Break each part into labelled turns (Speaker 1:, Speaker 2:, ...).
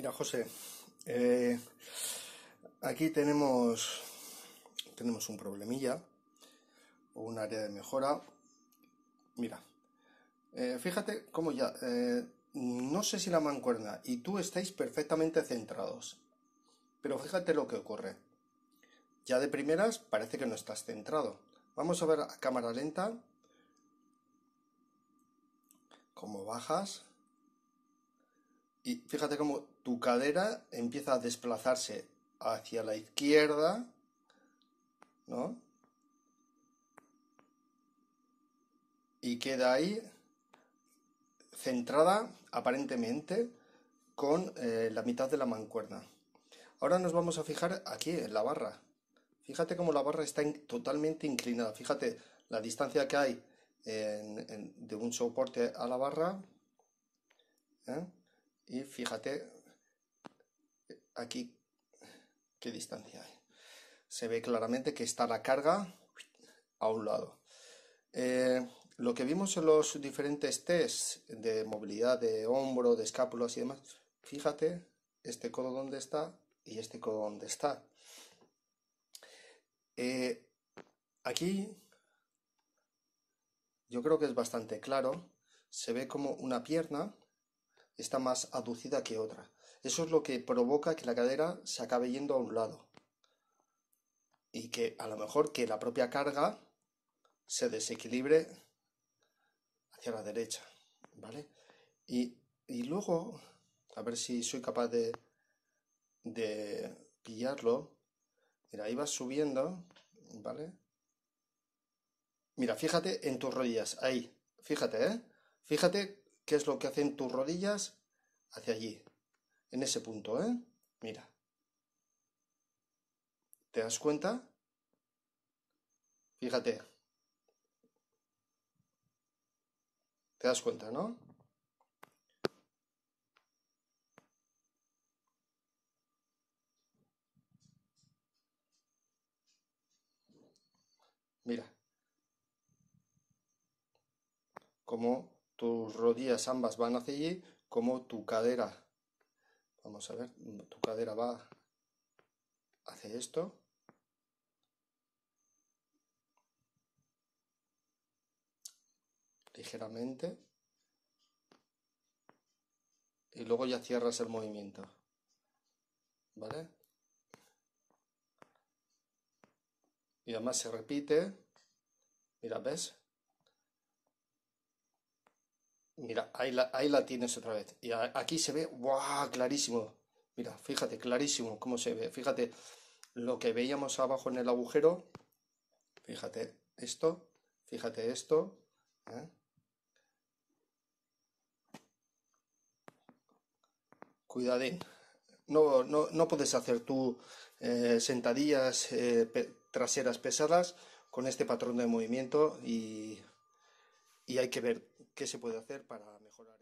Speaker 1: Mira, José, eh, aquí tenemos, tenemos un problemilla o un área de mejora. Mira, eh, fíjate cómo ya, eh, no sé si la mancuerna y tú estáis perfectamente centrados, pero fíjate lo que ocurre. Ya de primeras parece que no estás centrado. Vamos a ver a cámara lenta cómo bajas y fíjate cómo tu cadera empieza a desplazarse hacia la izquierda, ¿no? Y queda ahí centrada aparentemente con eh, la mitad de la mancuerna. Ahora nos vamos a fijar aquí en la barra. Fíjate cómo la barra está totalmente inclinada. Fíjate la distancia que hay de un soporte a la barra. ¿eh? Y fíjate aquí qué distancia hay. Se ve claramente que está la carga a un lado. Eh, lo que vimos en los diferentes tests de movilidad de hombro, de escápulas y demás, fíjate este codo donde está y este codo donde está. Eh, aquí yo creo que es bastante claro. Se ve como una pierna está más aducida que otra. Eso es lo que provoca que la cadera se acabe yendo a un lado. Y que a lo mejor que la propia carga se desequilibre hacia la derecha. ¿Vale? Y, luego, a ver si soy capaz de, de pillarlo. Mira, ahí vas subiendo, ¿vale? Mira, fíjate en tus rodillas, ahí, fíjate, ¿eh? Fíjate qué es lo que hacen tus rodillas hacia allí, en ese punto, ¿eh? Mira. ¿Te das cuenta? Fíjate. ¿Te das cuenta, no? Mira. Como tus rodillas ambas van hacia allí, como tu cadera, vamos a ver, tu cadera va hacia esto, ligeramente, y luego ya cierras el movimiento, ¿vale? Y además se repite, mira, ¿ves? Mira, ahí la, ahí la tienes otra vez. Y aquí se ve, ¡guau! Clarísimo. Mira, fíjate, clarísimo cómo se ve. Fíjate lo que veíamos abajo en el agujero. Fíjate esto, fíjate esto. ¿eh? Cuidadín. No, no, no, puedes hacer tú eh, sentadillas eh, traseras pesadas con este patrón de movimiento y, y hay que ver qué se puede hacer para mejorar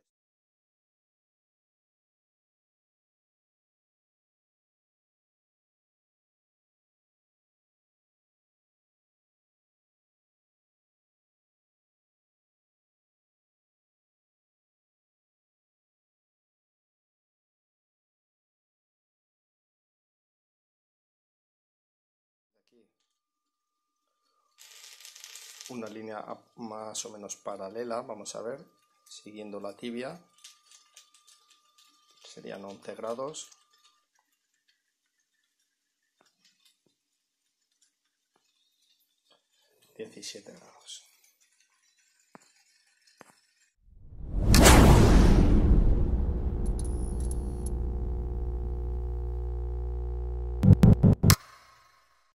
Speaker 1: una línea más o menos paralela, vamos a ver, siguiendo la tibia, serían 11 grados. 17 grados.